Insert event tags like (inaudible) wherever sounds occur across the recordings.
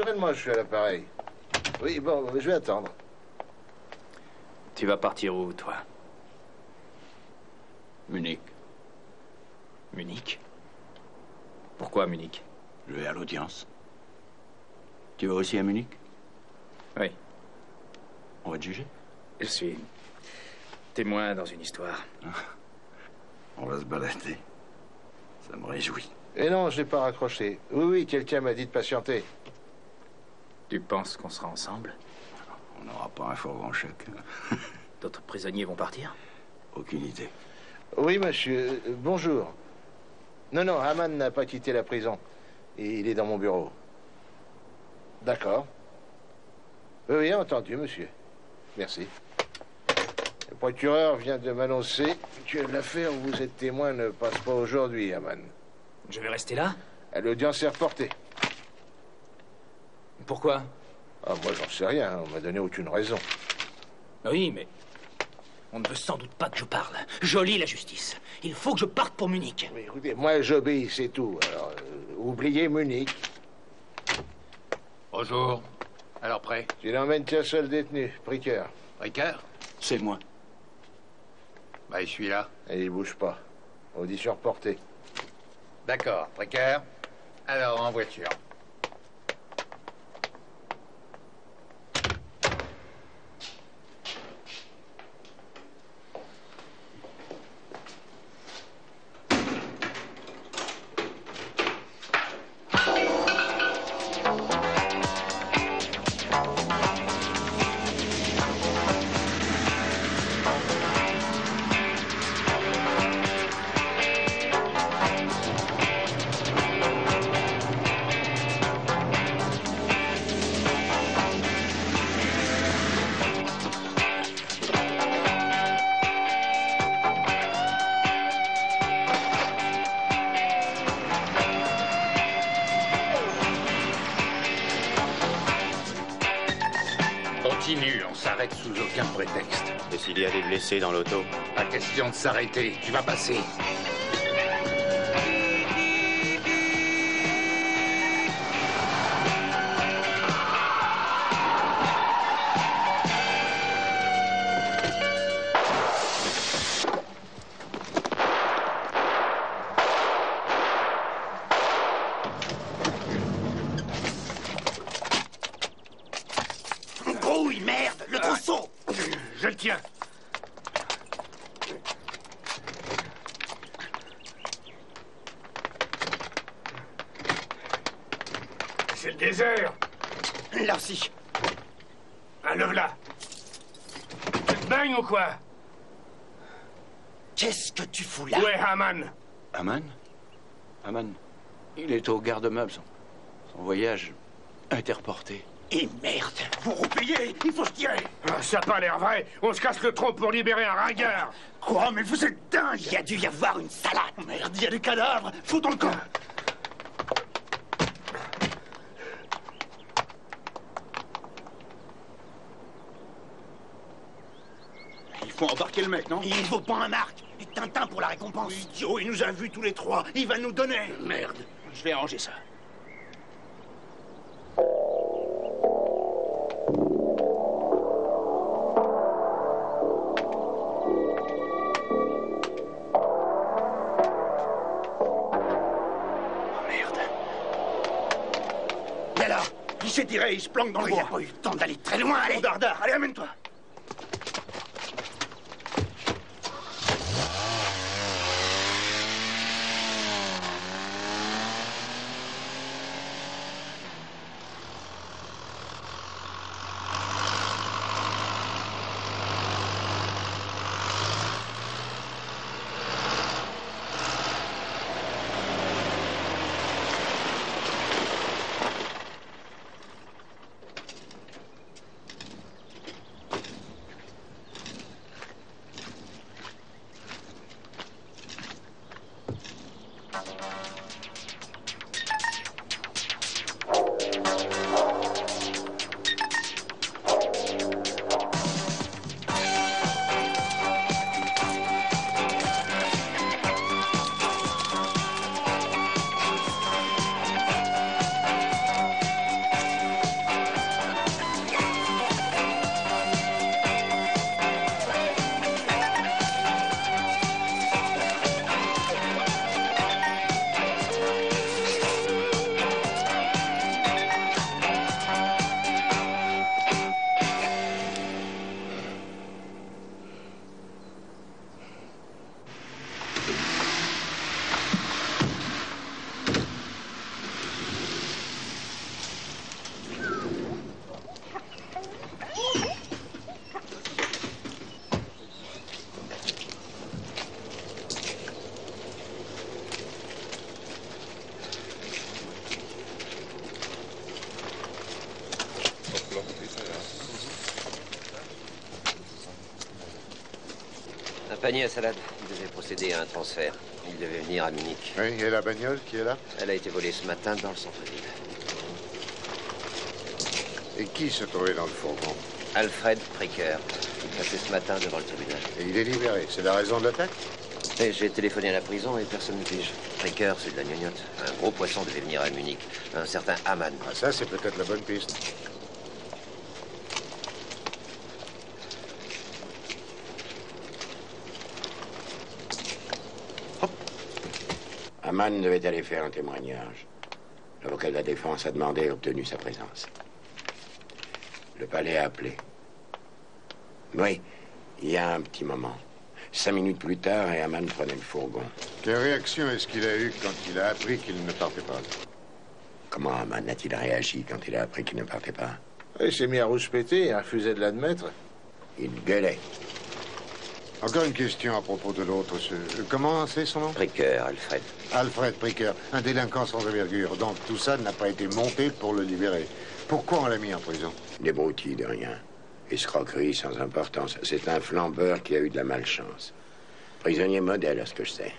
Naturellement, je suis à l'appareil. Oui, bon, je vais attendre. Tu vas partir où, toi? Munich. Munich? Pourquoi Munich? Je vais à l'audience. Tu vas aussi à Munich? Oui. On va te juger Je suis témoin dans une histoire. On va se balader. Ça me réjouit. Et non, je n'ai pas raccroché. Oui, oui, quelqu'un m'a dit de patienter. Tu penses qu'on sera ensemble? On n'aura pas un fort grand choc. (laughs) D'autres prisonniers vont partir? Aucune idée. Oui, monsieur. Bonjour. Non, non, Haman n'a pas quitté la prison. Il est dans mon bureau. D'accord. Oui, entendu, monsieur. Merci. Le procureur vient de m'annoncer que l'affaire où vous êtes témoin ne passe pas aujourd'hui, Haman. Je vais rester là? L'audience est reportée. Pourquoi? Ah, moi, j'en sais rien. On m'a donné aucune raison. Oui, mais on ne veut sans doute pas que je parle. Jolie la justice. Il faut que je parte pour Munich. Mais écoutez, moi, j'obéis, c'est tout. Alors, euh, oubliez Munich. Bonjour. Alors prêt? Tu n'emmènes qu'un seul détenu, Pricker. Ricard C'est moi. Bah, je suis là. Et il bouge pas. Audition reportée. D'accord, précaire. Alors, en voiture. Pas question de s'arrêter, tu vas passer. Aman Aman? Il est au garde-meuble. Son, son voyage interporté. Et merde Vous roupillez Il faut se tirer Ah, Ça n'a pas l'air vrai. On se casse le tronc pour libérer un ringard. Quoi Mais vous êtes dingue Il y a dû y avoir une salade Merde, il y a des cadavres Faut dans le camp Il faut embarquer le mec, non? Il faut pas un marque Et Tintin pour la récompense Idiot, il nous a vus tous les trois. Il va nous donner. Merde Je vais arranger ça. Oh Il s'est tiré, il se planque dans Oh, le Il n'y a bois. pas eu le temps d'aller très loin, allez dardard, allez, amène-toi. Panier à salade. Il devait procéder à un transfert. Il devait venir à Munich. Oui, et la bagnole qui est là Elle a été volée ce matin dans le centre-ville. Et qui se trouvait dans le fourgon Alfred Pricker. Il passait ce matin devant le tribunal. Et il est libéré. C'est la raison de l'attaque Et j'ai téléphoné à la prison et personne ne pige. Pricker, c'est de la gnognotte. Un gros poisson devait venir à Munich. Un certain Hamann. Ah, ça, c'est peut-être la bonne piste. Haman devait aller faire un témoignage. L'avocat de la défense a demandé et obtenu sa présence. Le palais a appelé. Oui, il y a un petit moment. Cinq minutes plus tard, et Haman prenait le fourgon. Quelle réaction est-ce qu'il a eue quand il a appris qu'il ne partait pas? Comment Haman a-t-il réagi quand il a appris qu'il ne partait pas? Il s'est mis à rouspéter et refusait de l'admettre. Il gueulait. Encore une question à propos de l'autre. ce- Comment c'est son nom? Pricker, Alfred. Alfred Pricker, un délinquant sans envergure. Donc tout ça n'a pas été monté pour le libérer. Pourquoi on l'a mis en prison? Des broutilles de rien. Escroquerie sans importance. C'est un flambeur qui a eu de la malchance. Prisonnier modèle, à ce que je sais.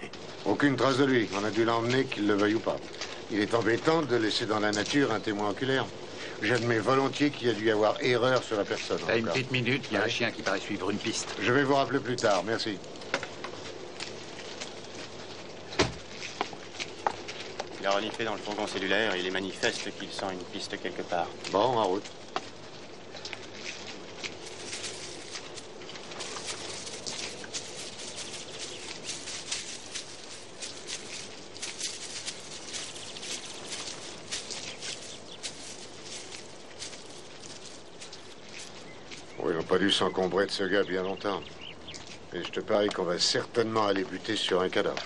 Aucune trace de lui. On a dû l'emmener, qu'il le veuille ou pas. Il est embêtant de laisser dans la nature un témoin oculaire. J'admets volontiers qu'il y a dû y avoir erreur sur la personne. T'as une petite minute, il y a un chien qui paraît suivre une piste. Je vais vous rappeler plus tard. Merci. Il a reniflé dans le fourgon cellulaire et il est manifeste qu'il sent une piste quelque part. Bon, en route. Dû s'encombrer de ce gars bien longtemps. Et je te parie qu'on va certainement aller buter sur un cadavre.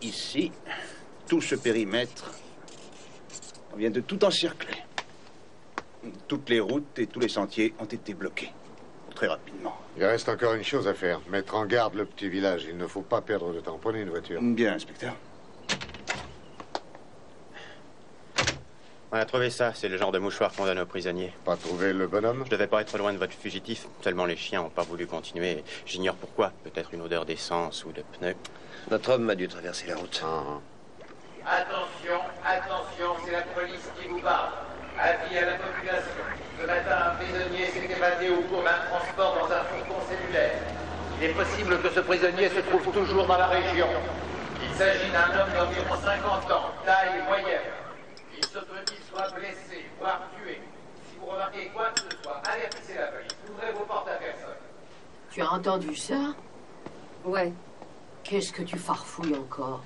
Ici, tout ce périmètre, on vient de tout encercler. Toutes les routes et tous les sentiers ont été bloqués. Très rapidement. Il reste encore une chose à faire. Mettre en garde le petit village. Il ne faut pas perdre de temps. Prenez une voiture. Bien, inspecteur. On a trouvé ça, c'est le genre de mouchoir qu'on donne aux prisonniers. Pas trouvé le bonhomme Je devais pas être loin de votre fugitif, seulement les chiens ont pas voulu continuer. J'ignore pourquoi, peut-être une odeur d'essence ou de pneus. Notre homme a dû traverser la route. Ah, Attention, attention, c'est la police qui vous parle. Avis à la population. Ce matin, un prisonnier s'est évadé au cours d'un transport dans un fourgon cellulaire. Il est possible que ce prisonnier se trouve toujours dans la région. Il s'agit d'un homme d'environ 50 ans, taille moyenne. Il se peut qu'il soit blessé, voire tué? Si vous remarquez quoi que ce soit, avertissez la police. Ouvrez vos portes à personne. Tu as entendu ça? Ouais. Qu'est-ce que tu farfouilles encore?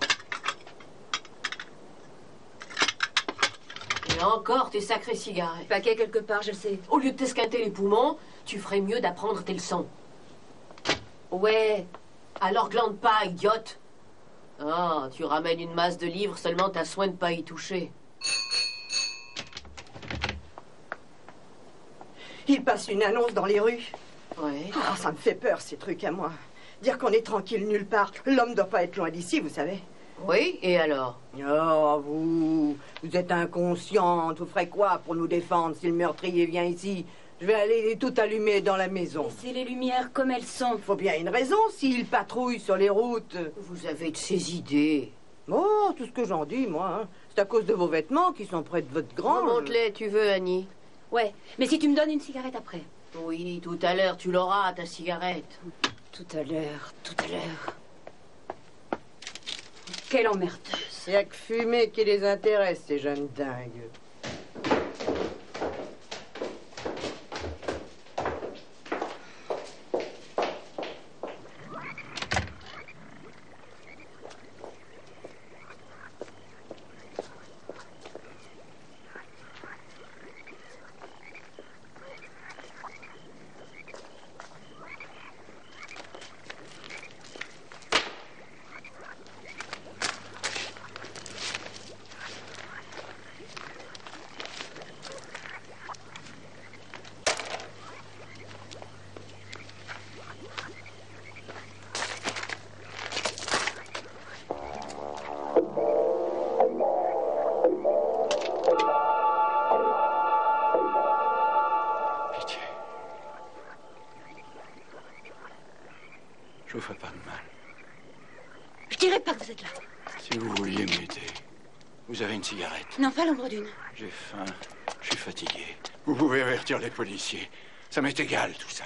Et encore tes sacrées cigarettes. Paquet quelque part, je sais. Au lieu de t'esquinter les poumons, tu ferais mieux d'apprendre tes leçons. Ouais. Alors glande pas, idiote. Ah, tu ramènes une masse de livres, seulement t'as soin de pas y toucher. Il passe une annonce dans les rues. Ouais. Ah, ça me fait peur, ces trucs à moi. Dire qu'on est tranquille nulle part. L'homme doit pas être loin d'ici, vous savez. Oui, et alors Oh, vous, vous êtes inconsciente. Vous ferez quoi pour nous défendre si le meurtrier vient ici? Je vais aller tout allumer dans la maison. C'est les lumières comme elles sont. Il faut bien une raison s'il patrouille sur les routes. Vous avez de ces idées. Oh, tout ce que j'en dis, moi, hein, c'est à cause de vos vêtements qui sont près de votre grange. Remonte-les, tu veux, Annie? Ouais, mais si tu me donnes une cigarette après. Oui, tout à l'heure, tu l'auras, ta cigarette. Tout à l'heure, tout à l'heure. Quelle emmerdeuse. Il y a que fumer qui les intéresse, ces jeunes dingues. Non, pas l'ombre d'une. J'ai faim. Je suis fatigué. Vous pouvez avertir les policiers. Ça m'est égal, tout ça.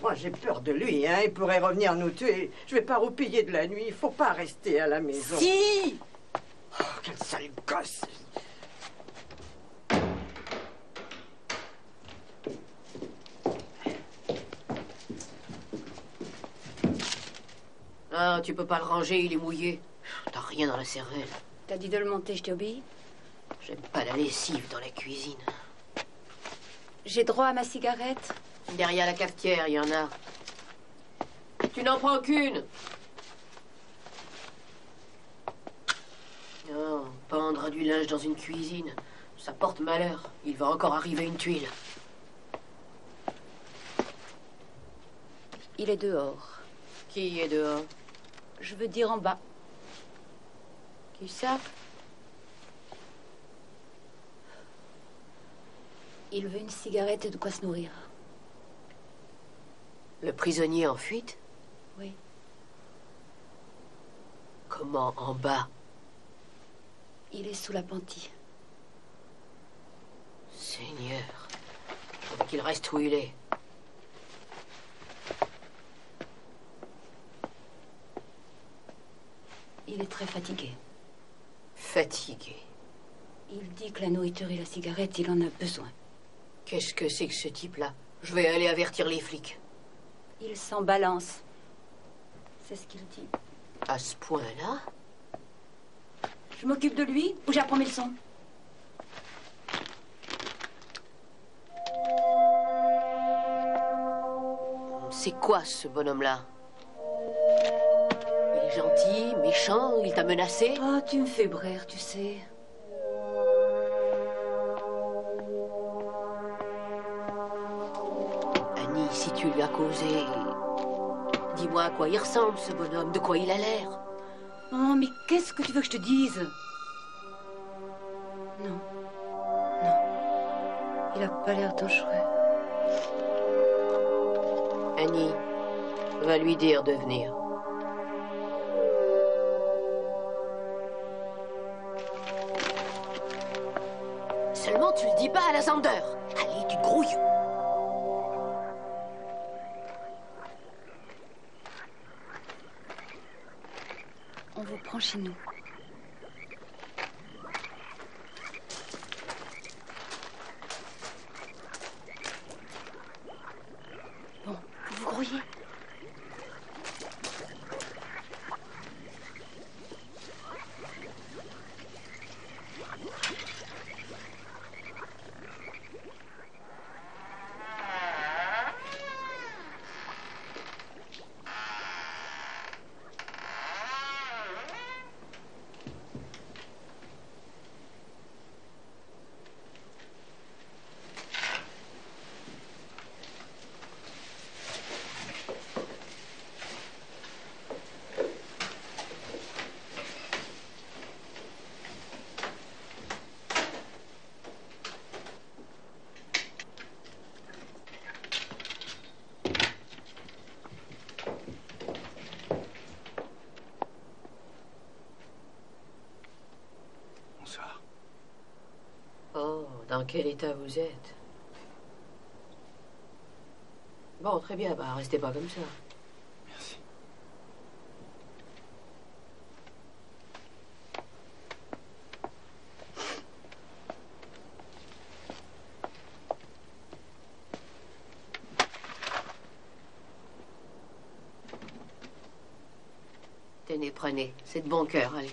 Moi, j'ai peur de lui, hein. Il pourrait revenir nous tuer. Je vais pas roupiller de la nuit. Il faut pas rester à la maison. Si Oh, quel sale gosse tu peux pas le ranger, il est mouillé. T'as rien dans la cervelle. T'as dit de le monter, je t'ai obéi. J'aime pas la lessive dans la cuisine. J'ai droit à ma cigarette Derrière la cafetière, il y en a. Tu n'en prends qu'une. Oh, pendre du linge dans une cuisine, ça porte malheur. Il va encore arriver une tuile. Il est dehors. Qui est dehors? Je veux dire en bas. Qui ça Il veut une cigarette et de quoi se nourrir. Le prisonnier en fuite Oui. Comment en bas Il est sous l'appentis. Seigneur. Faut qu'il reste où il est. Il est très fatigué. Fatigué. Il dit que la nourriture et la cigarette, il en a besoin. Qu'est-ce que c'est que ce type-là? Je vais aller avertir les flics. Il s'en balance. C'est ce qu'il dit. À ce point-là? Je m'occupe de lui ou j'apprends mes leçons? C'est quoi ce bonhomme-là? Méchant, il t'a menacé Oh, tu me fais braire, tu sais. Annie, si tu lui as causé, dis-moi à quoi il ressemble ce bonhomme, de quoi il a l'air. Oh, mais qu'est-ce que tu veux que je te dise? Non. Non. Il a pas l'air dangereux. Annie, va lui dire de venir. Tu le dis pas à la Zander. Allez, tu te grouilles. On vous prend chez nous. Bon, vous vous grouillez Bonsoir. Oh, dans quel état vous êtes Bon, très bien, bah restez pas comme ça. Merci. Tenez, prenez. C'est de bon cœur, allez.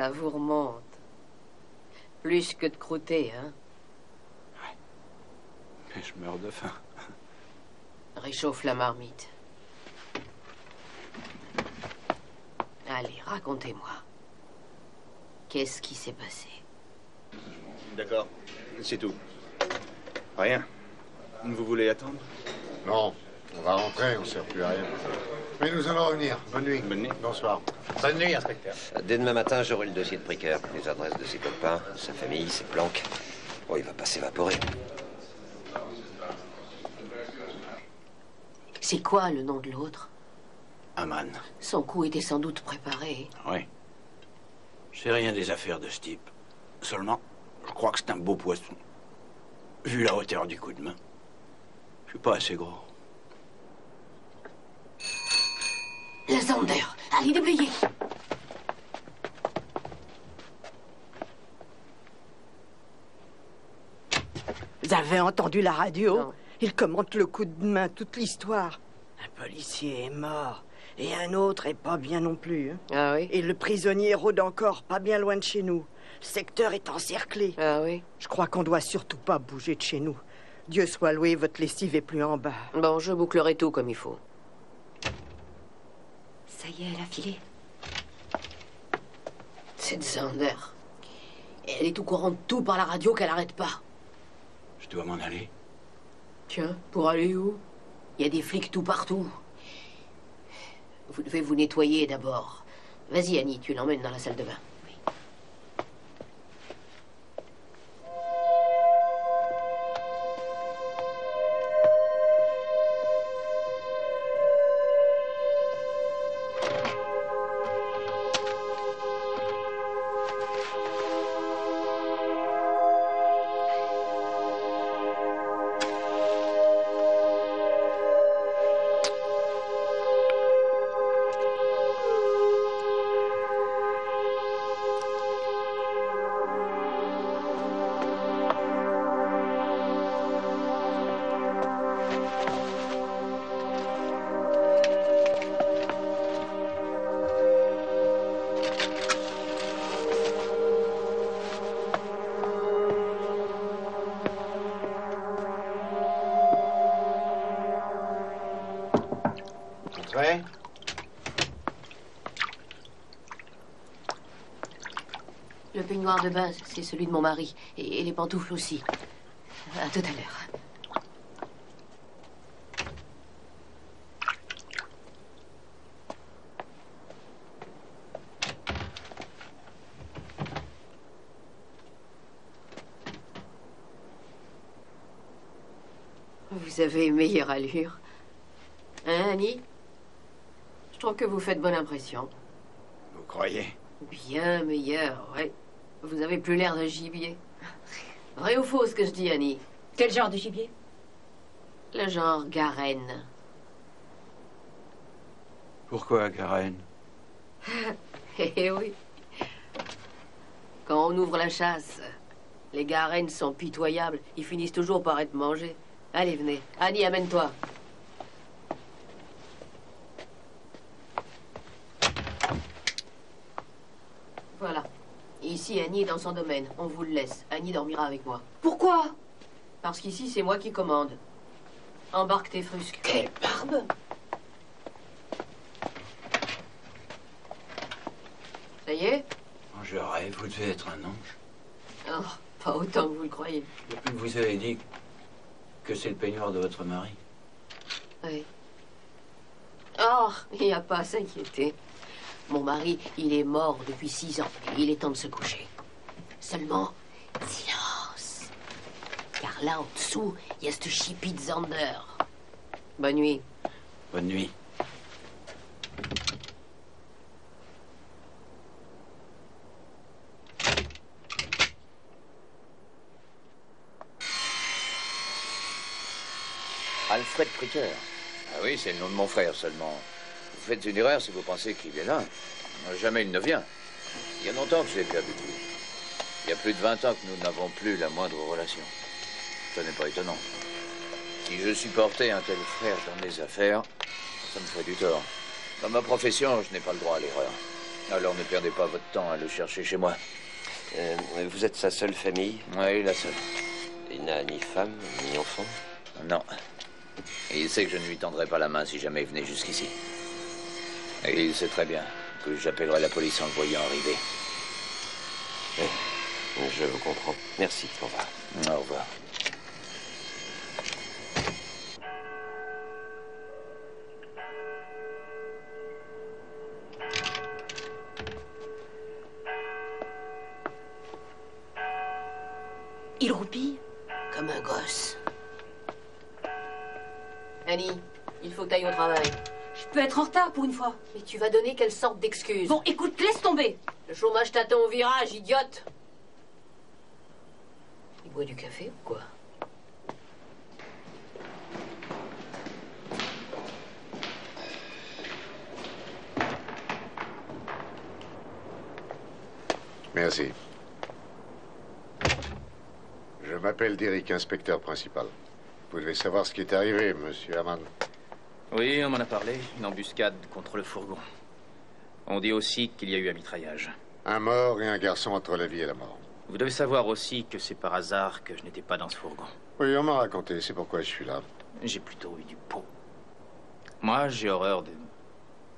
Ça vous remonte. Plus que de croûter, hein Mais je meurs de faim. Réchauffe la marmite. Allez, racontez-moi. Qu'est-ce qui s'est passé? D'accord. C'est tout. Rien. Vous voulez attendre? Non, on va rentrer, on ne sert plus à rien. Mais nous allons revenir. Bonne nuit. Bonne nuit. Bonsoir. Bonne nuit, inspecteur. Dès demain matin, j'aurai le dossier de Pricker, les adresses de ses copains, sa famille, ses planques. Oh, il va pas s'évaporer. C'est quoi le nom de l'autre? Aman. Son coup était sans doute préparé. Oui. Je sais rien des affaires de ce type. Seulement, je crois que c'est un beau poisson. Vu la hauteur du coup de main. Je suis pas assez gros. Le Zander Allez, déblayez Vous avez entendu la radio Il commente le coup de main, toute l'histoire. Un policier est mort. Et un autre est pas bien non plus. hein. Ah oui? Et le prisonnier rôde encore, pas bien loin de chez nous. Le secteur est encerclé. Ah oui? Je crois qu'on doit surtout pas bouger de chez nous. Dieu soit loué, votre lessive est plus en bas. Bon, je bouclerai tout comme il faut. Ça y est, elle a filé. Cette Zander. Elle est au courant de tout par la radio qu'elle arrête pas. Je dois m'en aller. Tiens, pour aller où? Il y a des flics tout partout. Vous devez vous nettoyer d'abord. Vas-y, Annie, tu l'emmènes dans la salle de bain. Le peignoir de base, c'est celui de mon mari. Et, les pantoufles aussi. À tout à l'heure. Vous avez meilleure allure. Hein, Annie? Trouve que vous faites bonne impression. Vous croyez? Bien meilleur, ouais. Vous avez plus l'air d'un gibier. Vrai ou faux ce que je dis, Annie? Quel genre de gibier? Le genre Garenne. Pourquoi, Karen (laughs) Eh oui. Quand on ouvre la chasse, les Garennes sont pitoyables. Ils finissent toujours par être mangés. Allez, venez. Annie, amène-toi. Voilà. Ici, Annie est dans son domaine. On vous le laisse. Annie dormira avec moi. Pourquoi? Parce qu'ici, c'est moi qui commande. Embarque tes frusques. Quelle barbe Ça y est? Je rêve, vous devez être un ange. Oh, pas autant que vous le croyez. Depuis que vous avez dit que c'est le peignoir de votre mari. Oui. Oh, il n'y a pas à s'inquiéter. Mon mari, il est mort depuis six ans. Il est temps de se coucher. Seulement, silence. Car là, en dessous, il y a ce chippie de Zander. Bonne nuit. Bonne nuit. Alfred Pricker. Ah oui, c'est le nom de mon frère seulement. Vous faites une erreur si vous pensez qu'il est là. Jamais il ne vient. Il y a longtemps que je l'ai perdu de vue. Il y a plus de 20 ans que nous n'avons plus la moindre relation. Ce n'est pas étonnant. Si je supportais un tel frère dans mes affaires, ça me ferait du tort. Dans ma profession, je n'ai pas le droit à l'erreur. Alors ne perdez pas votre temps à le chercher chez moi. Euh, vous êtes sa seule famille Oui, la seule. Il n'a ni femme, ni enfant Non. Et il sait que je ne lui tendrai pas la main si jamais il venait jusqu'ici. Et il sait très bien que j'appellerai la police en le voyant arriver. Je vous comprends. Merci. Au revoir. Au revoir. Une fois. Mais tu vas donner quelle sorte d'excuse? Bon, écoute, laisse tomber. Le chômage t'attend au virage, idiote Il boit du café ou quoi? Merci. Je m'appelle Derrick, inspecteur principal. Vous devez savoir ce qui est arrivé, monsieur Hamann. Oui, on m'en a parlé. Une embuscade contre le fourgon. On dit aussi qu'il y a eu un mitraillage. Un mort et un garçon entre la vie et la mort. Vous devez savoir aussi que c'est par hasard que je n'étais pas dans ce fourgon. Oui, on m'a raconté, c'est pourquoi je suis là. J'ai plutôt eu du pot. Moi, j'ai horreur de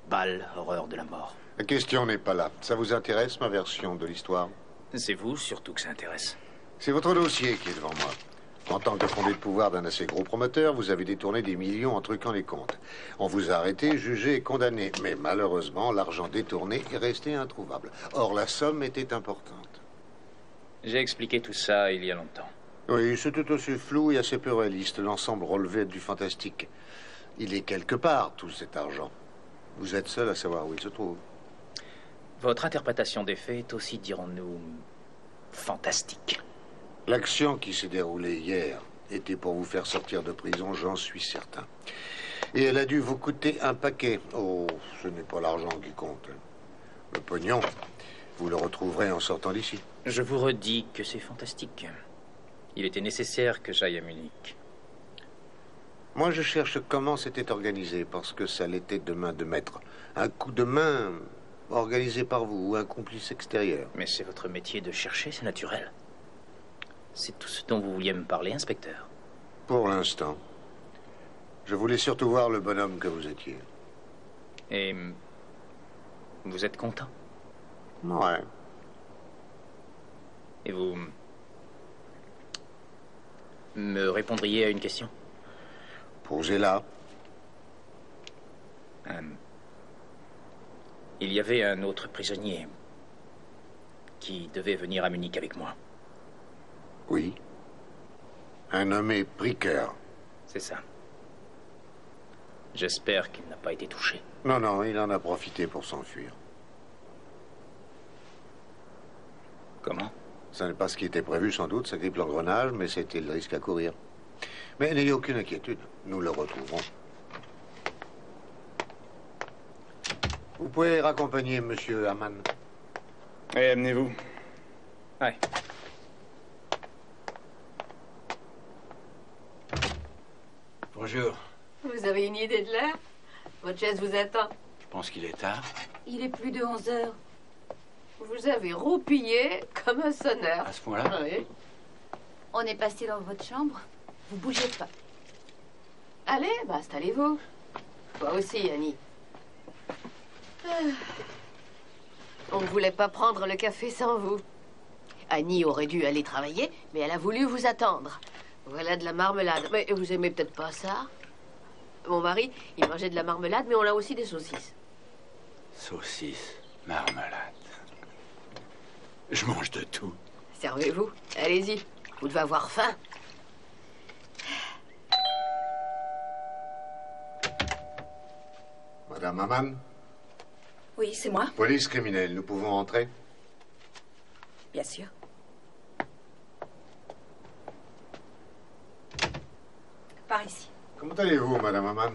balles, horreur de la mort. La question n'est pas là. Ça vous intéresse, ma version de l'histoire? C'est vous surtout que ça intéresse. C'est votre dossier qui est devant moi. En tant que fondé de pouvoir d'un assez gros promoteur, vous avez détourné des millions en truquant les comptes. On vous a arrêté, jugé et condamné. Mais malheureusement, l'argent détourné est resté introuvable. Or, la somme était importante. J'ai expliqué tout ça il y a longtemps. Oui, c'est tout aussi flou et assez peu réaliste. L'ensemble relevait du fantastique. Il est quelque part, tout cet argent. Vous êtes seul à savoir où il se trouve. Votre interprétation des faits est aussi, dirons-nous, fantastique. L'action qui s'est déroulée hier était pour vous faire sortir de prison, j'en suis certain. Et elle a dû vous coûter un paquet. Oh, ce n'est pas l'argent qui compte. Le pognon, vous le retrouverez en sortant d'ici. Je vous redis que c'est fantastique. Il était nécessaire que j'aille à Munich. Moi, je cherche comment c'était organisé, parce que ça l'était de main de maître. Un coup de main organisé par vous, ou un complice extérieur. Mais c'est votre métier de chercher, c'est naturel. C'est tout ce dont vous vouliez me parler, inspecteur. Pour l'instant. Je voulais surtout voir le bonhomme que vous étiez. Et vous êtes content? Ouais. Et vous me répondriez à une question? Posez-la. Euh, il y avait un autre prisonnier qui devait venir à Munich avec moi. Oui. Un nommé Pricker. C'est ça. J'espère qu'il n'a pas été touché. Non, non, il en a profité pour s'enfuir. Comment? Ce n'est pas ce qui était prévu, sans doute, ça grippe l'engrenage, mais c'était le risque à courir. Mais n'ayez aucune inquiétude, nous le retrouverons. Vous pouvez raccompagner Monsieur Hamann. Allez, amenez-vous. Ouais. Bonjour. Vous avez une idée de l'heure? Votre chaise vous attend. Je pense qu'il est tard. Il est plus de 11 heures. Vous avez roupillé comme un sonneur. À ce point-là? Oui. On est passé dans votre chambre. Vous bougez pas. Allez, bah, installez-vous. Toi aussi, Annie. Ah. On ne voulait pas prendre le café sans vous. Annie aurait dû aller travailler, mais elle a voulu vous attendre. Voilà de la marmelade. Mais vous aimez peut-être pas ça Mon mari, il mangeait de la marmelade, mais on a aussi des saucisses. Saucisse, marmelade. Je mange de tout. Servez-vous. Allez-y. Vous devez avoir faim. Madame Hamann, Oui, c'est moi, police criminelle, nous pouvons entrer? Bien sûr. Par ici. Comment allez-vous, Madame Hamann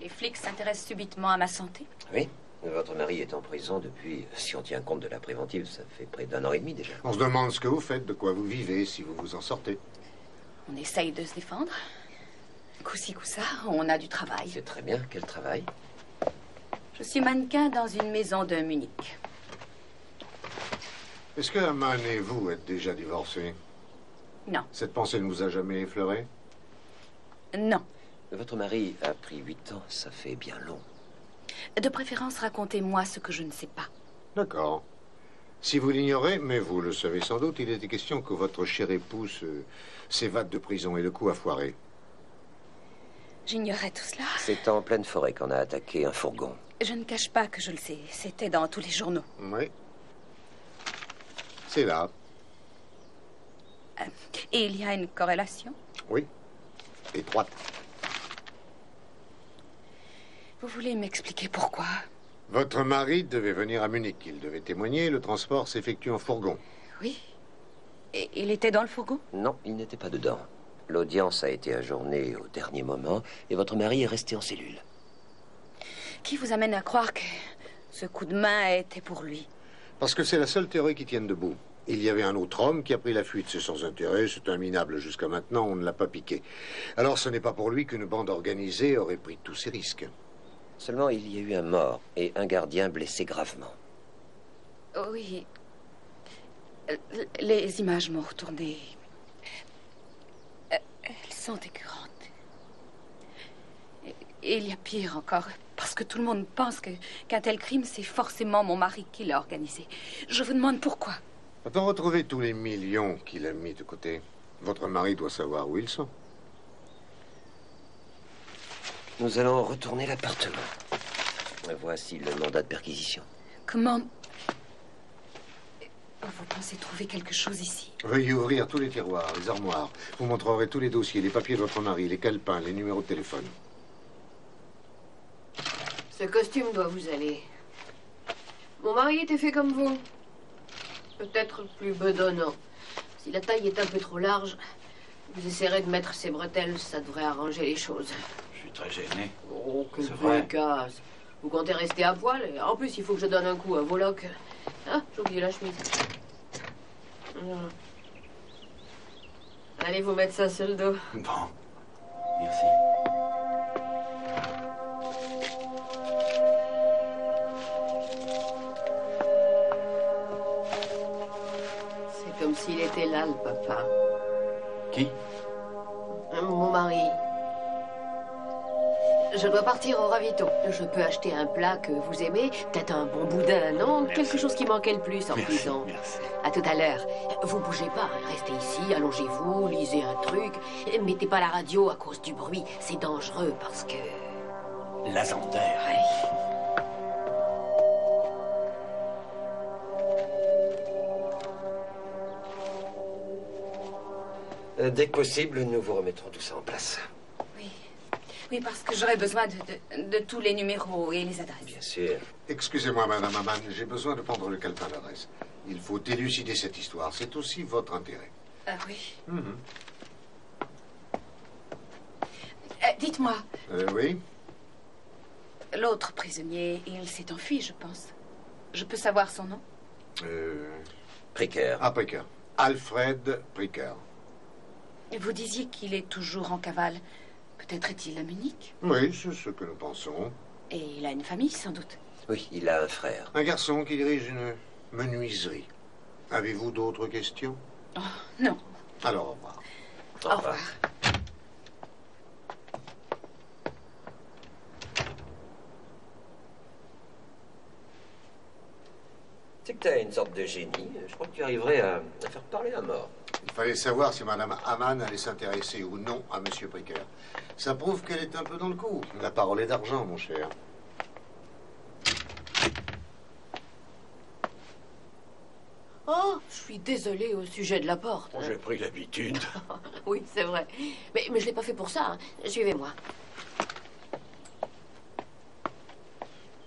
Les flics s'intéressent subitement à ma santé. Oui. Votre mari est en prison depuis, si on tient compte de la préventive, ça fait près d'un an et demi déjà. On se demande ce que vous faites, de quoi vous vivez, si vous vous en sortez. On essaye de se défendre. Coup-ci, coup-ça, on a du travail. C'est très bien. Quel travail? Je suis mannequin dans une maison de Munich. Est-ce que Hamann et vous êtes déjà divorcés? Non. Cette pensée ne vous a jamais effleuré? Non. Votre mari a pris huit ans, ça fait bien long. De préférence, racontez-moi ce que je ne sais pas. D'accord. Si vous l'ignorez, mais vous le savez sans doute, il était question que votre chère épouse euh, s'évade de prison et le coup a foiré. J'ignorais tout cela. C'est en pleine forêt qu'on a attaqué un fourgon. Je ne cache pas que je le sais. C'était dans tous les journaux. Oui. C'est là. Et il y a une corrélation Oui. Étroite. Vous voulez m'expliquer pourquoi? Votre mari devait venir à Munich. Il devait témoigner. Le transport s'effectue en fourgon. Oui. Et il était dans le fourgon? Non, il n'était pas dedans. L'audience a été ajournée au dernier moment et votre mari est resté en cellule. Qui vous amène à croire que ce coup de main était pour lui? Parce que c'est la seule théorie qui tienne debout. Il y avait un autre homme qui a pris la fuite. C'est sans intérêt, c'est un minable. Jusqu'à maintenant, on ne l'a pas piqué. Alors ce n'est pas pour lui qu'une bande organisée aurait pris tous ces risques. Seulement, il y a eu un mort et un gardien blessé gravement. Oui. Euh, Les images m'ont retourné. Euh, Elles sont écœurantes. Et- Et il y a pire encore, parce que tout le monde pense que qu'un tel crime, c'est forcément mon mari qui l'a organisé. Je vous demande pourquoi. Quand on retrouvé tous les millions qu'il a mis de côté, votre mari doit savoir où ils sont. Nous allons retourner l'appartement. Voici le mandat de perquisition. Comment vous pensez trouver quelque chose ici Veuillez ouvrir tous les tiroirs, les armoires. Vous montrerez tous les dossiers, les papiers de votre mari, les calepins, les numéros de téléphone. Ce costume doit vous aller. Mon mari était fait comme vous. Peut-être plus bedonnant. Si la taille est un peu trop large, vous essaierez de mettre ses bretelles, ça devrait arranger les choses. Je suis très gêné. Oh, que C'est vrai. casse. Vous comptez rester à poil et En plus, il faut que je donne un coup à vos locs. Ah, j'ai oublié la chemise. Allez vous mettre ça sur le dos. Bon. Merci. S'il était là, le papa. Qui Mon mari. Je dois partir au ravito. Je peux acheter un plat que vous aimez, peut-être un bon boudin, non? Quelque chose qui manquait le plus en Merci, prison. merci. À tout à l'heure. Vous bougez pas, hein. restez ici, allongez-vous, lisez un truc. Mettez pas la radio à cause du bruit, c'est dangereux parce que... Lazander. Euh, Dès que possible, nous vous remettrons tout ça en place. Oui, parce que j'aurais besoin de, de- de tous les numéros et les adresses. Bien sûr. Excusez-moi, Madame Aman, j'ai besoin de prendre le calepin d'adresse. Il faut élucider cette histoire. C'est aussi votre intérêt. Ah oui. Mhm. Euh, Dites-moi, Euh, oui l'autre prisonnier, il s'est enfui, je pense. Je peux savoir son nom? Euh... Pricker. Ah, Pricker. Alfred Pricker. Vous disiez qu'il est toujours en cavale. Peut-être est-il à Munich Oui, c'est ce que nous pensons. Et il a une famille, sans doute. Oui, il a un frère. Un garçon qui dirige une menuiserie. Avez-vous d'autres questions? Oh, non. Alors, au revoir. Au revoir. C'est que tu as une sorte de génie. Je crois que tu arriverais à, à faire parler un mort. Il fallait savoir si Madame Aman allait s'intéresser ou non à Monsieur Pricker. Ça prouve qu'elle est un peu dans le coup. La parole est d'argent, mon cher. Oh, je suis désolée au sujet de la porte. hein. J'ai pris l'habitude. (laughs) Oui, c'est vrai. Mais, mais je l'ai pas fait pour ça. hein. Suivez-moi.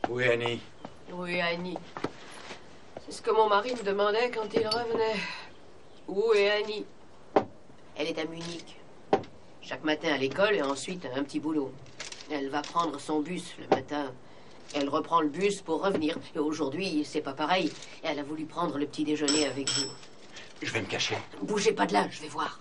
Où est Annie? Oui, Annie. C'est ce que mon mari me demandait quand il revenait. Où est Annie? Elle est à Munich. Chaque matin à l'école et ensuite un petit boulot. Elle va prendre son bus le matin. Elle reprend le bus pour revenir. Et aujourd'hui, c'est pas pareil. Elle a voulu prendre le petit déjeuner avec vous. Je vais me cacher. Bougez pas de là, je vais voir.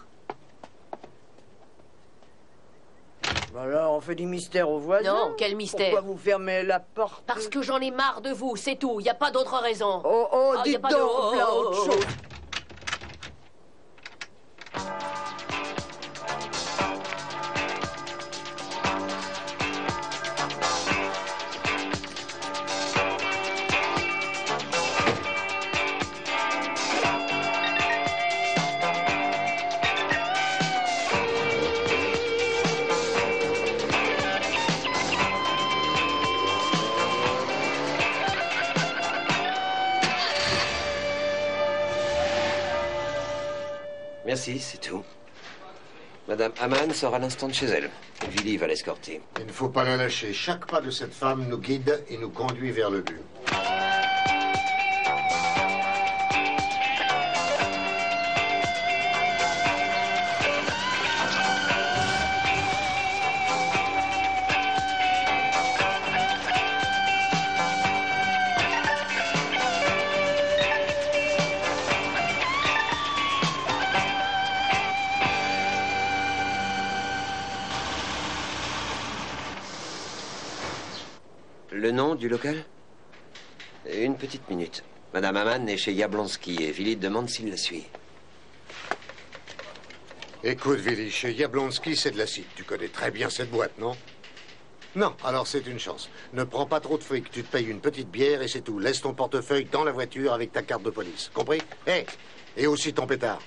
Voilà, on fait du mystère aux voisins. Non, quel mystère? Pourquoi vous fermez la porte? Parce que j'en ai marre de vous, c'est tout. Il n'y a pas d'autre raison. Oh, oh, Ah, y a dites pas donc, de- voilà autre chose. Voici, c'est tout. Madame Hamann sort à l'instant de chez elle. Willy va l'escorter. Il ne faut pas la lâcher. Chaque pas de cette femme nous guide et nous conduit vers le but. Du local Une petite minute. Madame Hamann est chez Yablonsky et Willy demande s'il la suit. Écoute, Willy, chez Yablonsky, c'est de l'acide. Tu connais très bien cette boîte, non? Non, alors c'est une chance. Ne prends pas trop de fric. Tu te payes une petite bière et c'est tout. Laisse ton portefeuille dans la voiture avec ta carte de police. Compris? Hé Et aussi ton pétard.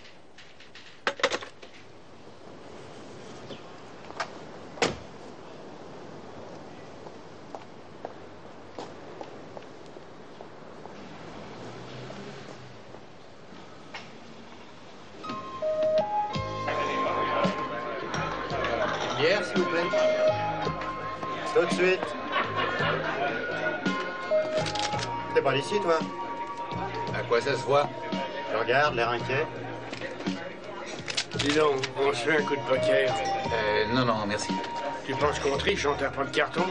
L'air inquiet. Dis donc, on se fait un coup de poker. Euh, non, non, merci. Tu penses qu'on triche en tapant le carton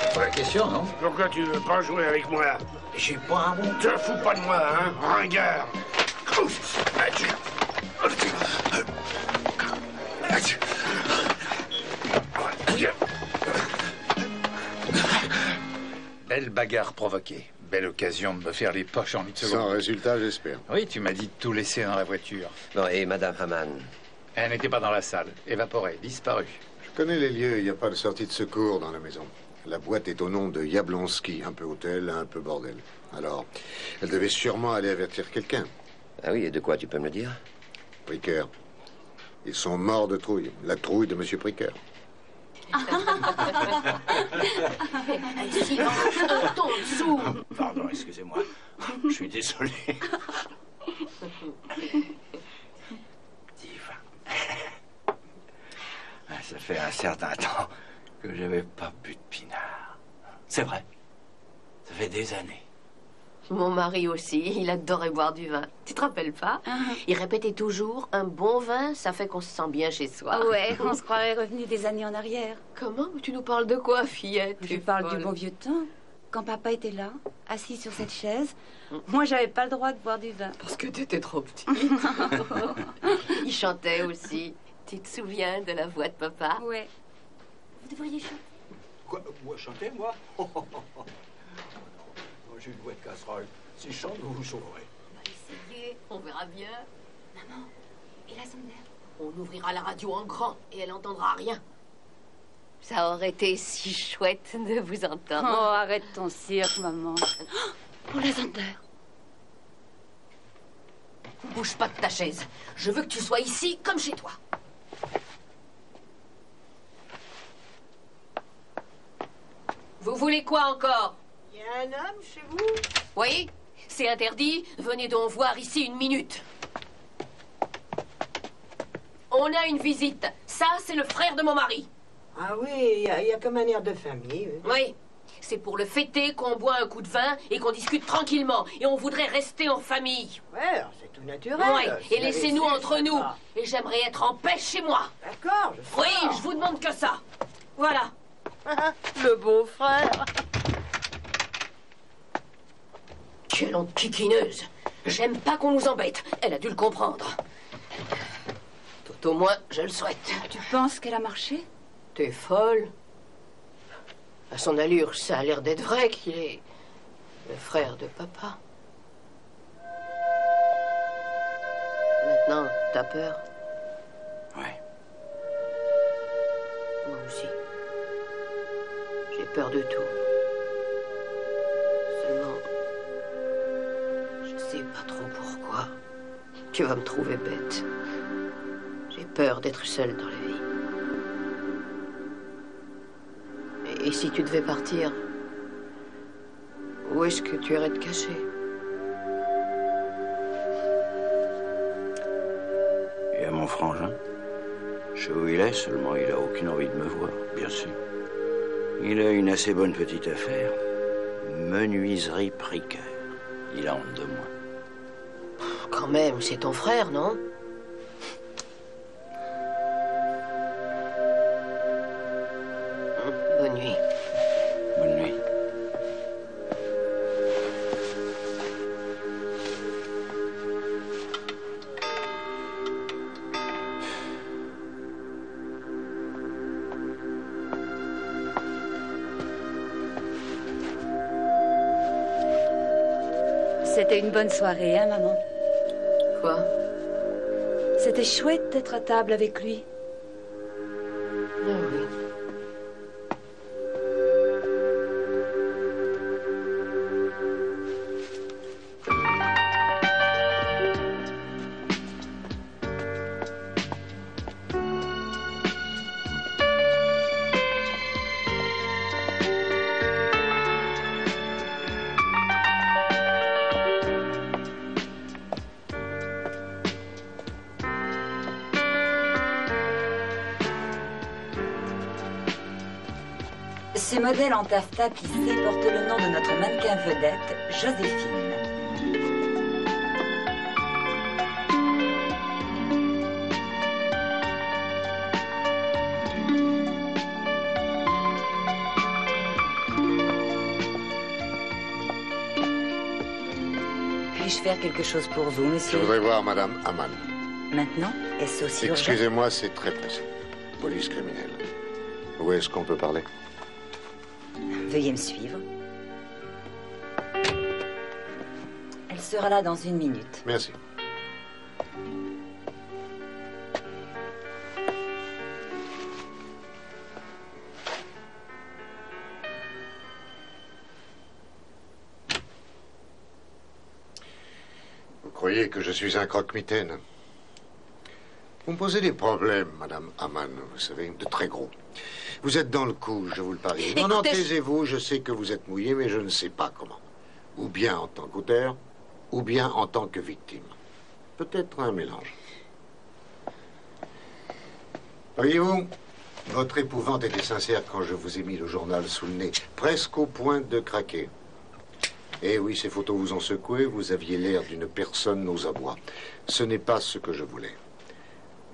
C'est pas la question, non Pourquoi tu veux pas jouer avec moi J'ai pas un bon... Te fous pas de moi, hein Ringard Belle bagarre provoquée. Belle occasion de me faire les poches en une seconde. Sans résultat, j'espère. Oui, tu m'as dit de tout laisser dans la voiture. Non, et Madame Hamann Elle n'était pas dans la salle. Évaporée, disparue. Je connais les lieux, il n'y a pas de sortie de secours dans la maison. La boîte est au nom de Yablonsky, un peu hôtel, un peu bordel. Alors, elle devait sûrement aller avertir quelqu'un. Ah oui, et de quoi tu peux me le dire? Pricker. Ils sont morts de trouille. La trouille de Monsieur Pricker. Silence. Pardon, excusez-moi. Je suis désolé. Diva. Ah, Ça fait un certain temps que j'avais pas bu de pinard. C'est vrai. Ça fait des années. Mon mari aussi, (laughs) il adorait boire du vin. Tu te rappelles pas? Il répétait toujours un bon vin, ça fait qu'on se sent bien chez soi. Ah ouais, (laughs) on se croirait revenu des années en arrière. Comment? Tu nous parles de quoi, fillette? Je parle du bon vieux temps. Quand papa était là, assis sur cette chaise, moi j'avais pas le droit de boire du vin. Parce que t'étais trop petit. (laughs) il chantait aussi. Tu te souviens de la voix de papa? Ouais. Vous devriez chanter. Quoi? Moi, chanter, moi? Oh, oh, oh, oh. Une de casserole. Si je chante, vous vous sauverez. On va essayer, on verra bien. Maman, et la sonde On ouvrira la radio en grand et elle entendra rien. Ça aurait été si chouette de vous Oh, entendre. arrête ton cirque, maman. Pour la sonde d'air. Bouge pas de ta chaise. Je veux que tu sois ici comme chez toi. Vous voulez quoi encore? A un homme chez vous? Oui C'est interdit. Venez donc voir ici une minute. On a une visite. Ça, c'est le frère de mon mari. Ah oui, il y, a- il y a comme un air de famille. oui. Oui. C'est pour le fêter qu'on boit un coup de vin et qu'on discute tranquillement. Et on voudrait rester en famille. Ouais, c'est tout naturel. Oui, Si et la laissez-nous entre nous. pas- Et j'aimerais être en paix chez moi. D'accord, je Oui, je vous demande que ça. Voilà. (laughs) Le beau-frère. Quelle honte kikineuse. J'aime pas qu'on nous embête. Elle a dû le comprendre. Tout au moins, je le souhaite. Tu penses qu'elle a marché? T'es folle À son allure, ça a l'air d'être vrai qu'il est le frère de papa. Maintenant, t'as peur? Ouais. Moi aussi. J'ai peur de tout. Sais pas trop pourquoi. Tu vas me trouver bête. J'ai peur d'être seule dans la vie. Et, si tu devais partir, où est-ce que tu irais te cacher? Et à mon mon frangin. Je sais où il est, seulement il a aucune envie de me voir, bien sûr. Il a une assez bonne petite affaire. Menuiserie précaire. Il a honte de moi. Quand même, c'est ton frère, non Bonne nuit. Bonne nuit. C'était une bonne soirée, hein, maman C'était chouette d'être à table avec lui. Modèle en taffetas pissé porte le nom de notre mannequin vedette, Joséphine. Puis-je faire quelque chose pour vous, Je monsieur voudrais voir Madame Aman. Maintenant Est-ce aussi Excusez-moi, c'est très pressé. Police criminelle. Où est-ce qu'on peut parler? Veuillez me suivre. Elle sera là dans une minute. Merci. Vous croyez que je suis un croque-mitaine? Vous me posez des problèmes, Madame Aman, vous savez, de très gros. Vous êtes dans le coup, je vous le parie. Non, non, taisez-vous, je sais que vous êtes mouillé, mais je ne sais pas comment. Ou bien en tant qu'auteur, ou bien en tant que victime. Peut-être un mélange. Voyez-vous, votre épouvante était sincère quand je vous ai mis le journal sous le nez, presque au point de craquer. Eh oui, ces photos vous ont secoué, vous aviez l'air d'une personne aux abois. Ce n'est pas ce que je voulais.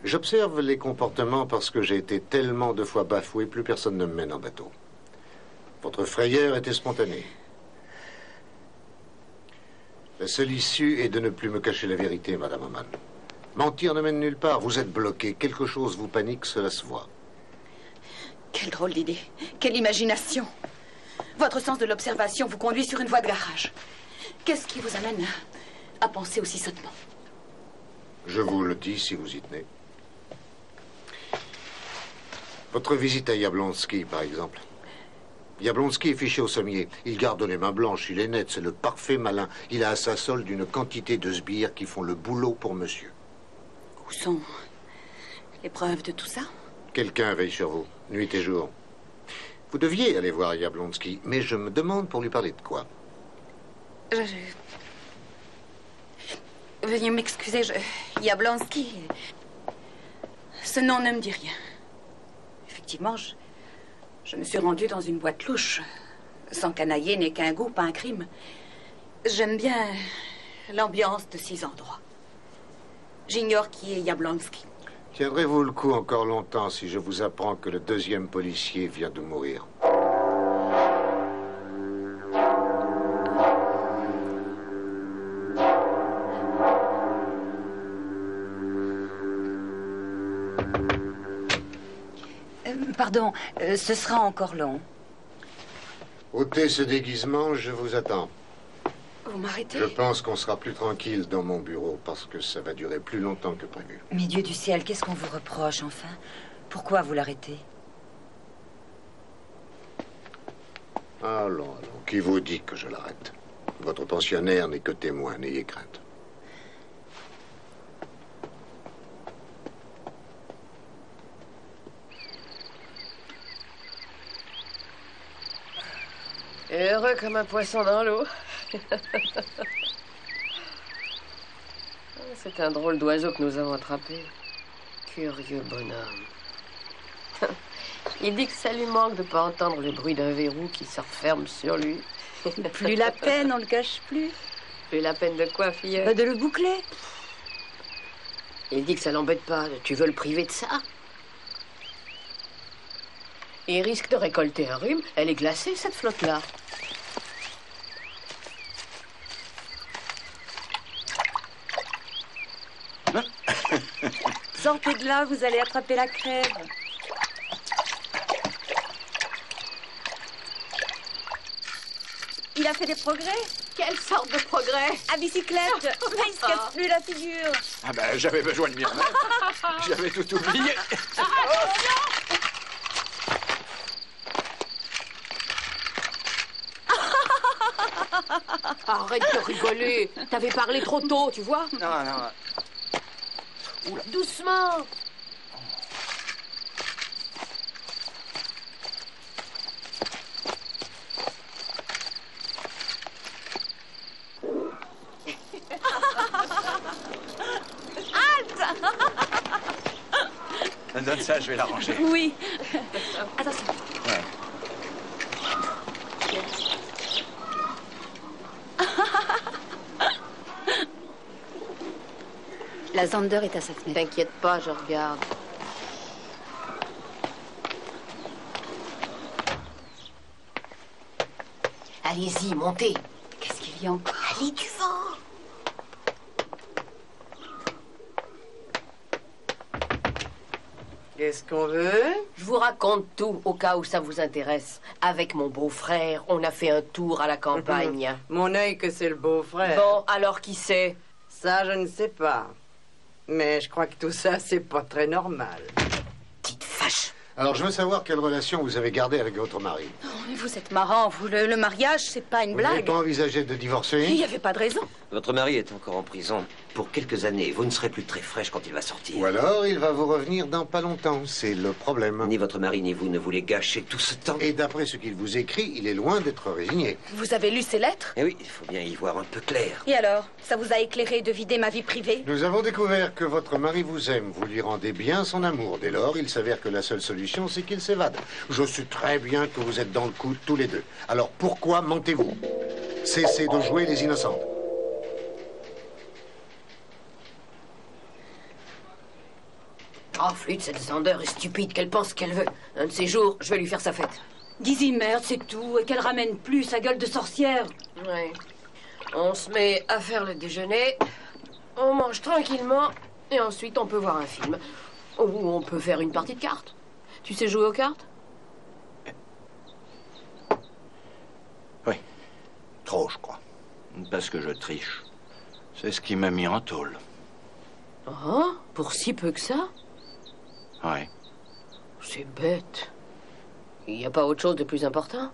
J'observe les comportements parce que j'ai été tellement de fois bafoué, plus personne ne me mène en bateau. Votre frayeur était spontanée. La seule issue est de ne plus me cacher la vérité, Madame Aman. Mentir ne mène nulle part. Vous êtes bloqué. Quelque chose vous panique, cela se voit. Quelle drôle d'idée. Quelle imagination. Votre sens de l'observation vous conduit sur une voie de garage. Qu'est-ce qui vous amène à penser aussi sottement? Je vous le dis si vous y tenez. Votre visite à Yablonsky, par exemple. Yablonsky est fiché au sommier. Il garde les mains blanches, il est net, c'est le parfait malin. Il a à sa solde une quantité de sbires qui font le boulot pour monsieur. Où sont les preuves de tout ça? Quelqu'un veille sur vous, nuit et jour. Vous deviez aller voir Yablonsky, mais je me demande pour lui parler de quoi. Je... Veuillez m'excuser, je... Yablonsky. Ce nom ne me dit rien. Effectivement, je, me suis rendue dans une boîte louche. Sans canailler n'est qu'un goût, pas un crime. J'aime bien l'ambiance de ces endroits. J'ignore qui est Yablonsky. Tiendrez-vous le coup encore longtemps si je vous apprends que le deuxième policier vient de mourir? Pardon, euh, ce sera encore long. Ôtez ce déguisement, je vous attends. Vous m'arrêtez? Je pense qu'on sera plus tranquille dans mon bureau parce que ça va durer plus longtemps que prévu. Mais Dieu du ciel, qu'est-ce qu'on vous reproche, enfin? Pourquoi vous l'arrêtez? Allons, allons. Qui vous dit que je l'arrête? Votre pensionnaire n'est que témoin, n'ayez crainte. Heureux comme un poisson dans l'eau. (laughs) C'est un drôle d'oiseau que nous avons attrapé. Curieux bonhomme. (laughs) Il dit que ça lui manque de pas entendre le bruit d'un verrou qui se referme sur lui. (laughs) Plus la peine, on le cache plus. Plus la peine de quoi, fille Bah, de le boucler. Il dit que ça l'embête pas. Tu veux le priver de ça? Il risque de récolter un rhume. Elle est glacée, cette flotte-là. (laughs) Sortez de là, vous allez attraper la crève. Il a fait des progrès Quelle sorte de progrès À bicyclette Mais (laughs) il se casse plus la figure Ah ben, j'avais besoin de m'y remettre. (laughs) J'avais tout oublié. Arrête de rigoler. T'avais parlé trop tôt, tu vois Non, non. Doucement. Donne ça, je vais l'arranger. Oui. Attention. Ouais. La Zander est à sa fenêtre. T'inquiète pas, je regarde. Allez-y, montez. Qu'est-ce qu'il y a encore? Allez, du vent. Qu'est-ce qu'on veut? Je vous raconte tout au cas où ça vous intéresse. Avec mon beau-frère, on a fait un tour à la campagne. Mon œil que c'est le beau-frère. Bon, alors qui c'est Ça, je ne sais pas. Mais je crois que tout ça, c'est pas très normal. Alors, je veux savoir quelle relation vous avez gardée avec votre mari. Oh, mais vous êtes marrant, vous. Le, le mariage, c'est pas une Vous n'avez blague. pas envisagé de divorcer Il n'y avait pas de raison. Votre mari est encore en prison pour quelques années. Vous ne serez plus très fraîche quand il va sortir. Ou alors, il va vous revenir dans pas longtemps. C'est le problème. Ni votre mari ni vous ne voulez gâcher tout ce temps. Et d'après ce qu'il vous écrit, il est loin d'être résigné. Vous avez lu ses lettres? Eh oui, il faut bien y voir un peu clair. Et alors Ça vous a éclairé de vider ma vie privée? Nous avons découvert que votre mari vous aime. Vous lui rendez bien son amour. Dès lors, il s'avère que la seule solution, c'est qu'il s'évade. Je sais très bien que vous êtes dans le coup tous les deux. Alors pourquoi mentez-vous? Cessez de jouer les innocents. Oh, flûte, cette Zander est stupide, qu'elle pense qu'elle veut. Un de ces jours, je vais lui faire sa fête. Dis-y merde, c'est tout. Et qu'elle ramène plus sa gueule de sorcière. Ouais. On se met à faire le déjeuner, on mange tranquillement, et ensuite on peut voir un film. Ou on peut faire une partie de cartes. Tu sais jouer aux cartes? Trop, je crois. Parce que je triche. C'est ce qui m'a mis en tôle. Oh, pour si peu que ça? Ouais. C'est bête. Il n'y a pas autre chose de plus important?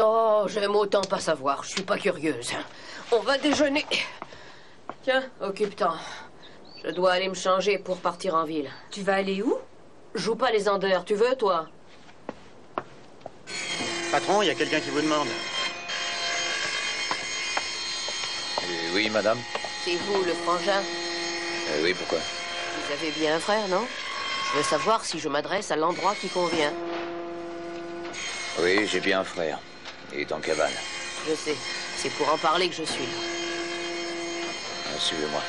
Oh, j'aime autant pas savoir. Je suis pas curieuse. On va déjeuner. Tiens, occupe-t'en. Je dois aller me changer pour partir en ville. Tu vas aller où? Joue pas les Anders, tu veux, toi? Patron, il y a quelqu'un qui vous demande. Euh, oui, madame C'est vous, le frangin. Euh, Oui, pourquoi? Vous avez bien un frère, non? Je veux savoir si je m'adresse à l'endroit qui convient. Oui, j'ai bien un frère. Il est en cavale. Je sais. C'est pour en parler que je suis là. Euh, Suivez-moi.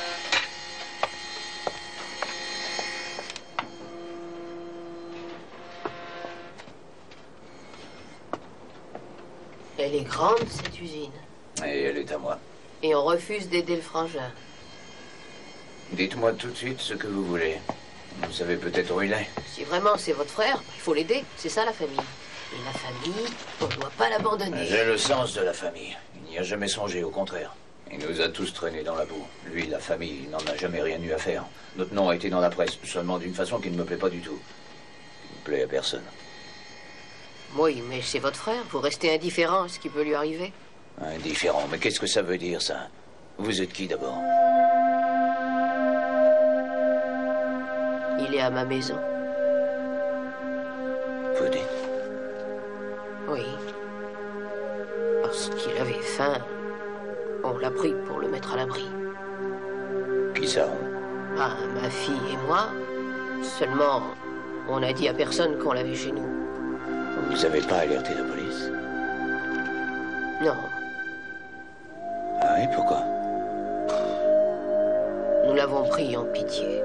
Elle est grande, cette usine. Et elle est à moi. Et on refuse d'aider le frangin. Dites-moi tout de suite ce que vous voulez. Vous savez peut-être où il est. Si vraiment c'est votre frère, il faut l'aider. C'est ça la famille. Et la famille, on ne doit pas l'abandonner. J'ai le sens de la famille. Il n'y a jamais songé, au contraire. Il nous a tous traînés dans la boue. Lui, la famille, il n'en a jamais rien eu à faire. Notre nom a été dans la presse, seulement d'une façon qui ne me plaît pas du tout. Qui ne plaît à personne. Oui, mais c'est votre frère. Vous restez indifférent à ce qui peut lui arriver. Indifférent, mais qu'est-ce que ça veut dire, ça? Vous êtes qui d'abord? Il est à ma maison. Oui. Parce qu'il avait faim, on l'a pris pour le mettre à l'abri. ça? Ah, ma fille et moi. Seulement, on n'a dit à personne qu'on l'avait chez nous. Vous avez pas alerté la police? Non, Ah oui, pourquoi? Nous l'avons pris en pitié.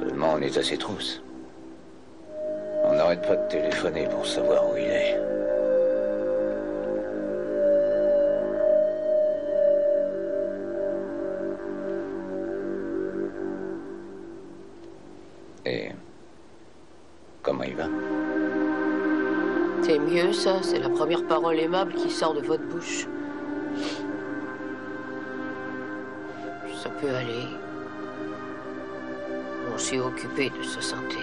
Seulement, on est à ses trousses. On n'arrête pas de téléphoner pour savoir où il est. ça. C'est la première parole aimable qui sort de votre bouche. Ça peut aller. On s'est occupé de sa santé.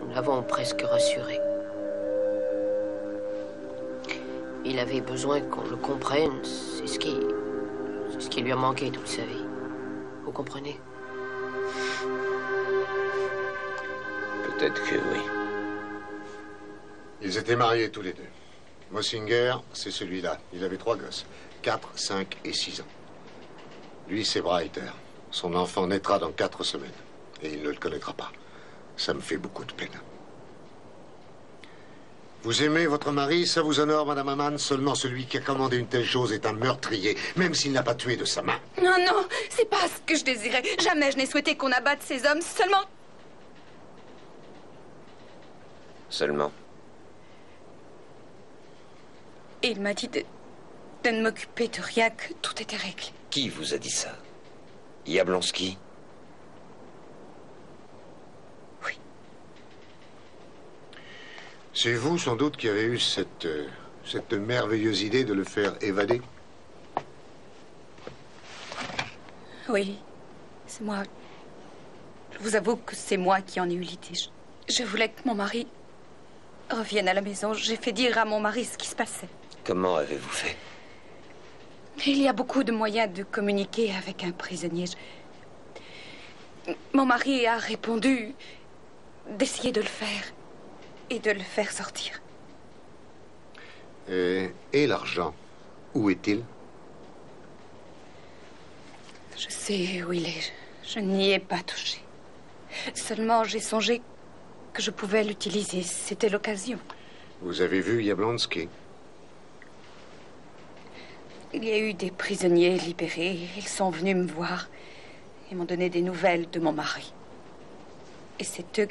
Nous l'avons presque rassuré. Il avait besoin qu'on le comprenne. C'est ce qui. C'est ce qui lui a manqué toute sa vie. Vous comprenez? Peut-être que oui. Ils étaient mariés tous les deux. Mossinger, c'est celui-là. Il avait trois gosses. 4, 5 et 6 ans. Lui, c'est Breiter. Son enfant naîtra dans quatre semaines. Et il ne le connaîtra pas. Ça me fait beaucoup de peine. Vous aimez votre mari, ça vous honore, Madame Aman. Seulement celui qui a commandé une telle chose est un meurtrier, même s'il n'a pas tué de sa main. Non, non, c'est pas ce que je désirais. Jamais je n'ai souhaité qu'on abatte ces hommes. Seulement, Seulement. Il m'a dit de, de ne m'occuper de rien, que tout était réglé. Qui vous a dit ça? Yablonski C'est vous, sans doute, qui avez eu cette, euh, cette merveilleuse idée de le faire évader? Oui, c'est moi. Je vous avoue que c'est moi qui en ai eu l'idée. Je, je voulais que mon mari revienne à la maison. J'ai fait dire à mon mari ce qui se passait. Comment avez-vous fait Il y a beaucoup de moyens de communiquer avec un prisonnier. Je- Mon mari a répondu d'essayer de le faire et de le faire sortir. Euh, Et l'argent Où est-il Je sais où il est. Je n'y ai pas touché. Seulement, j'ai songé que je pouvais l'utiliser. C'était l'occasion. Vous avez vu Yablonski Il y a eu des prisonniers libérés. Ils sont venus me voir et m'ont donné des nouvelles de mon mari. Et c'est eux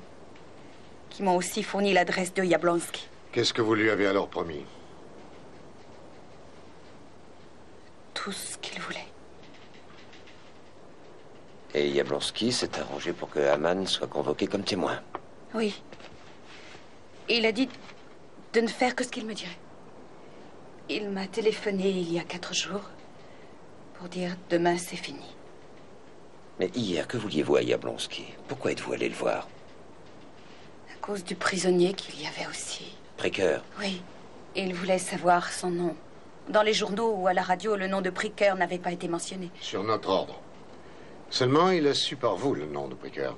qui m'ont aussi fourni l'adresse de Yablonski. Qu'est-ce que vous lui avez alors promis? Tout ce qu'il voulait. Et Yablonski s'est arrangé pour que Haman soit convoqué comme témoin. Oui. Il a dit de ne faire que ce qu'il me dirait. Il m'a téléphoné il y a quatre jours pour dire demain c'est fini. Mais hier, que vouliez-vous à Yablonski? Pourquoi êtes-vous allé le voir? À cause du prisonnier qu'il y avait aussi. Précœur. Oui. Il voulait savoir son nom. Dans les journaux ou à la radio, le nom de Pricker n'avait pas été mentionné. Sur notre ordre. Seulement, il a su par vous le nom de Précaire.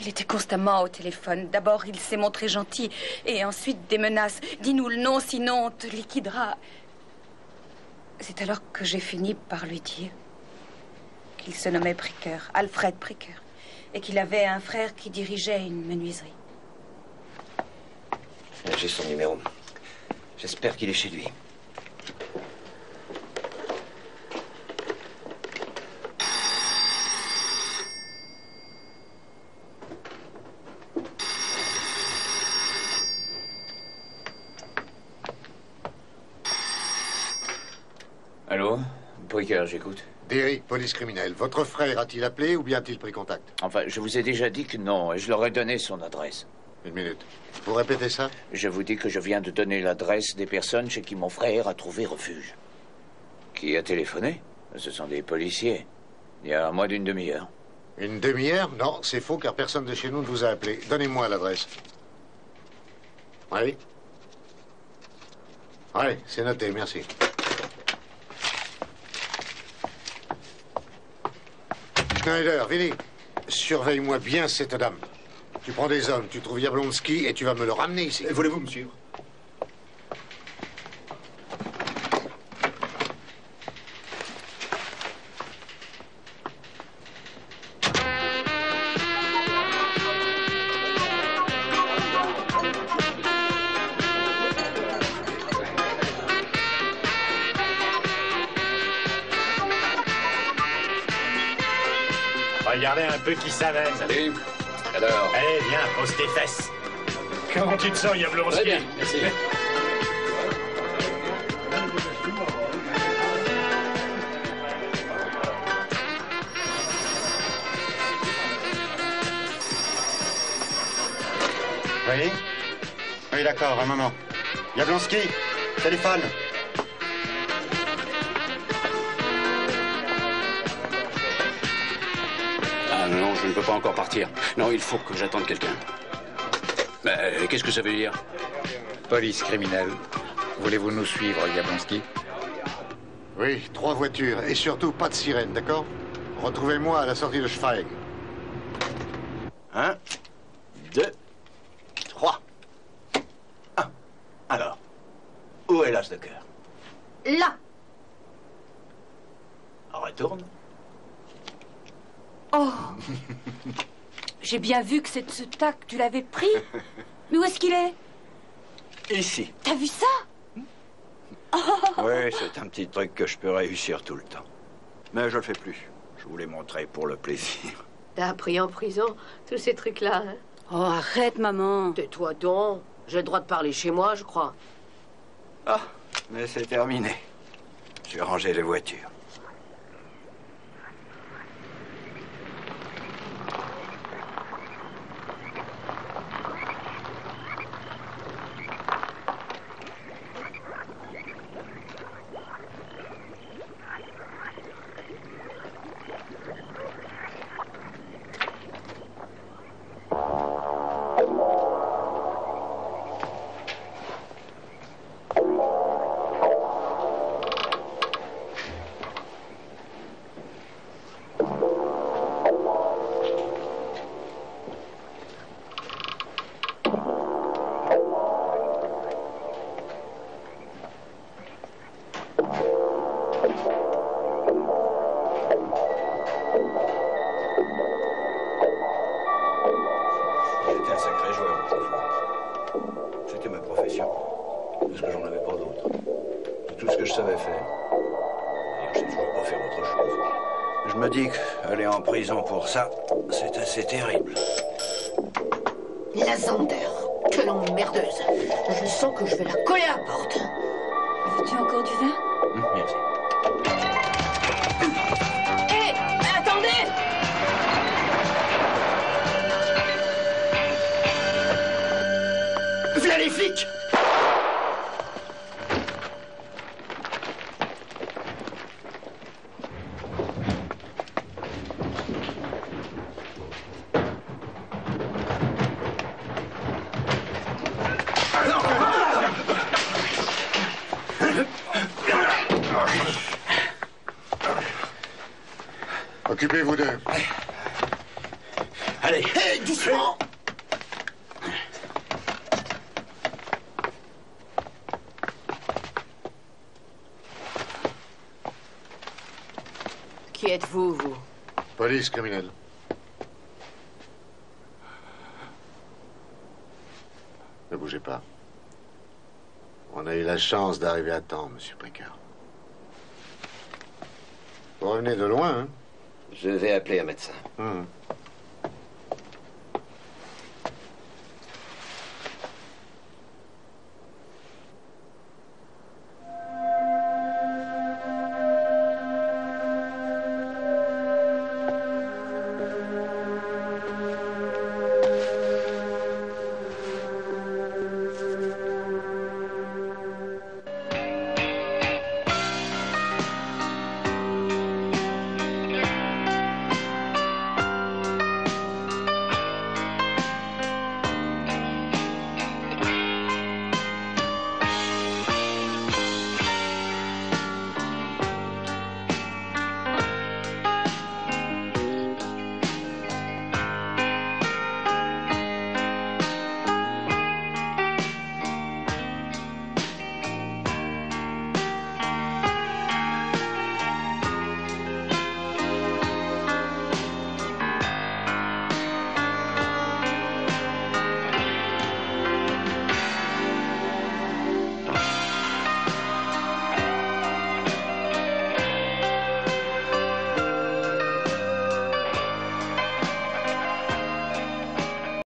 Il était constamment au téléphone. D'abord, il s'est montré gentil, et ensuite des menaces. Dis-nous le nom, sinon on te liquidera. C'est alors que j'ai fini par lui dire qu'il se nommait Pricker, Alfred Pricker, et qu'il avait un frère qui dirigeait une menuiserie. J'ai son numéro. J'espère qu'il est chez lui. Bricker, j'écoute. Derrick, police criminelle. Votre frère a-t-il appelé ou bien a-t-il pris contact? Enfin, je vous ai déjà dit que non, et je leur ai donné son adresse. Une minute. Vous répétez ça? Je vous dis que je viens de donner l'adresse des personnes chez qui mon frère a trouvé refuge. Qui a téléphoné? Ce sont des policiers. Il y a moins d'une demi-heure. Une demi-heure? Non, c'est faux car personne de chez nous ne vous a appelé. Donnez-moi l'adresse. Oui Oui, c'est noté, merci. Schneider, Willy, surveille-moi bien cette dame. Tu prends des hommes, tu trouves Yablonski et tu vas me le ramener ici. Voulez-vous me suivre? Salut. Alors Allez, viens, pose tes fesses. Comment tu te sens, Yablonski Très bien, merci. Oui Oui, d'accord, un moment. Yablonski, téléphone. Je ne peux pas encore partir. Non, il faut que j'attende quelqu'un. Mais qu'est-ce que ça veut dire? Police criminelle. Voulez-vous nous suivre, Yablonski? Oui, trois voitures et surtout pas de sirène, d'accord? Retrouvez-moi à la sortie de Schweig. Un, deux, trois. Un. Alors, où est l'as de cœur Là Retourne. Oh J'ai bien vu que c'est de ce tac, tu l'avais pris. (laughs) Mais où est-ce qu'il est? Ici. T'as vu ça? Oui, c'est un petit truc que je peux réussir tout le temps. Mais je le fais plus. Je vous l'ai montré pour le plaisir. (laughs) T'as appris en prison tous ces trucs-là, hein? Oh, arrête, maman. Tais-toi donc. J'ai le droit de parler chez moi, je crois. Ah, mais c'est terminé. J'ai rangé les voitures. Occupez-vous d'eux. Allez, hé, doucement Qui êtes-vous, vous? Police criminelle. Ne bougez pas. On a eu la chance d'arriver à temps, monsieur Précard. Vous revenez de loin, hein? Je vais appeler un médecin. Hum.